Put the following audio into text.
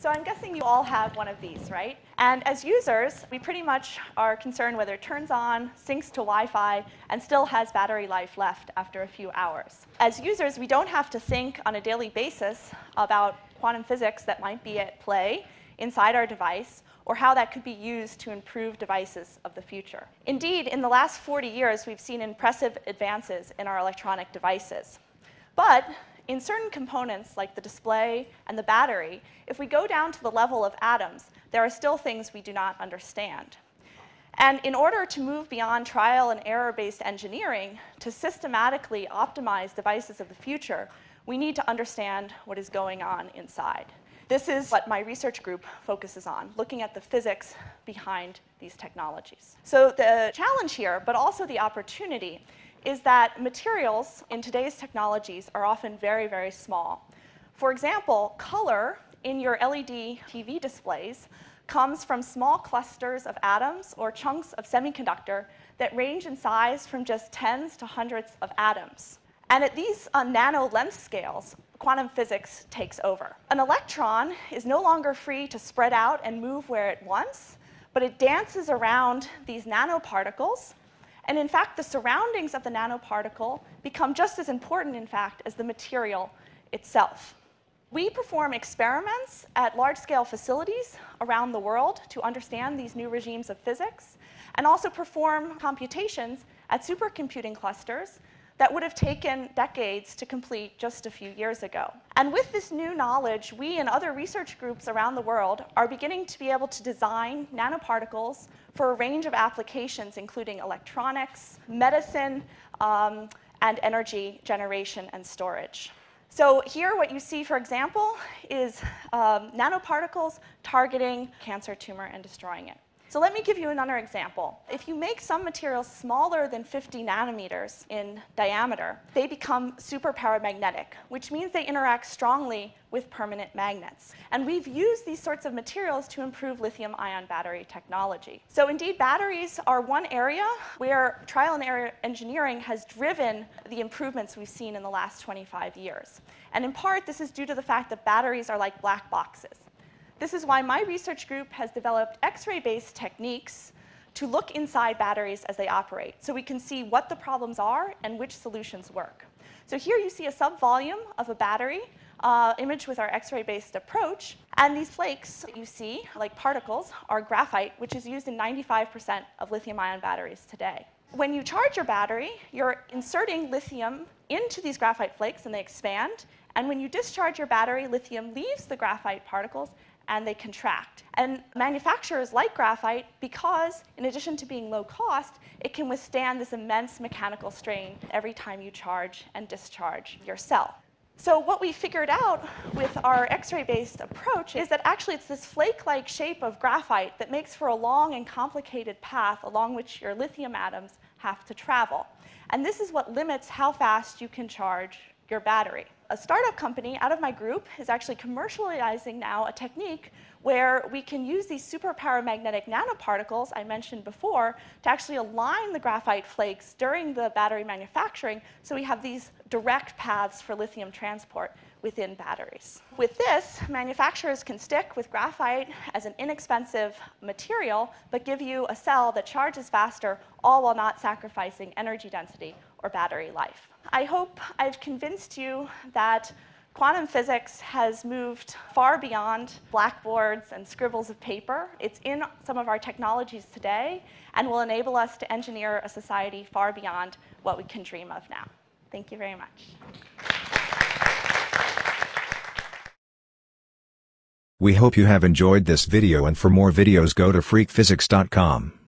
So I'm guessing you all have one of these, right? And as users, we pretty much are concerned whether it turns on, syncs to Wi-Fi, and still has battery life left after a few hours. As users, we don't have to think on a daily basis about quantum physics that might be at play inside our device or how that could be used to improve devices of the future. Indeed, in the last 40 years, we've seen impressive advances in our electronic devices. But in certain components, like the display and the battery, if we go down to the level of atoms, there are still things we do not understand. And in order to move beyond trial and error-based engineering to systematically optimize devices of the future, we need to understand what is going on inside. This is what my research group focuses on, looking at the physics behind these technologies. So the challenge here, but also the opportunity, is that materials in today's technologies are often very, very small. For example, color in your LED TV displays comes from small clusters of atoms or chunks of semiconductor that range in size from just tens to hundreds of atoms. And at these uh, nano length scales, quantum physics takes over. An electron is no longer free to spread out and move where it wants, but it dances around these nanoparticles and in fact, the surroundings of the nanoparticle become just as important, in fact, as the material itself. We perform experiments at large-scale facilities around the world to understand these new regimes of physics, and also perform computations at supercomputing clusters that would have taken decades to complete just a few years ago. And with this new knowledge, we and other research groups around the world are beginning to be able to design nanoparticles for a range of applications, including electronics, medicine, um, and energy generation and storage. So here what you see, for example, is um, nanoparticles targeting cancer tumor and destroying it. So let me give you another example. If you make some materials smaller than 50 nanometers in diameter, they become super paramagnetic, which means they interact strongly with permanent magnets. And we've used these sorts of materials to improve lithium ion battery technology. So indeed, batteries are one area where trial and error engineering has driven the improvements we've seen in the last 25 years. And in part, this is due to the fact that batteries are like black boxes. This is why my research group has developed X-ray-based techniques to look inside batteries as they operate, so we can see what the problems are and which solutions work. So here you see a subvolume of a battery uh, image with our X-ray-based approach. And these flakes you see, like particles, are graphite, which is used in 95% of lithium-ion batteries today. When you charge your battery, you're inserting lithium into these graphite flakes and they expand. And when you discharge your battery, lithium leaves the graphite particles and they contract. And manufacturers like graphite because, in addition to being low cost, it can withstand this immense mechanical strain every time you charge and discharge your cell. So what we figured out with our X-ray-based approach is that actually it's this flake-like shape of graphite that makes for a long and complicated path along which your lithium atoms have to travel. And this is what limits how fast you can charge your battery a startup company out of my group is actually commercializing now a technique where we can use these super paramagnetic nanoparticles I mentioned before to actually align the graphite flakes during the battery manufacturing. So we have these direct paths for lithium transport within batteries. With this, manufacturers can stick with graphite as an inexpensive material, but give you a cell that charges faster, all while not sacrificing energy density or battery life. I hope I've convinced you that quantum physics has moved far beyond blackboards and scribbles of paper. It's in some of our technologies today and will enable us to engineer a society far beyond what we can dream of now. Thank you very much. We hope you have enjoyed this video and for more videos go to freqphysics.com.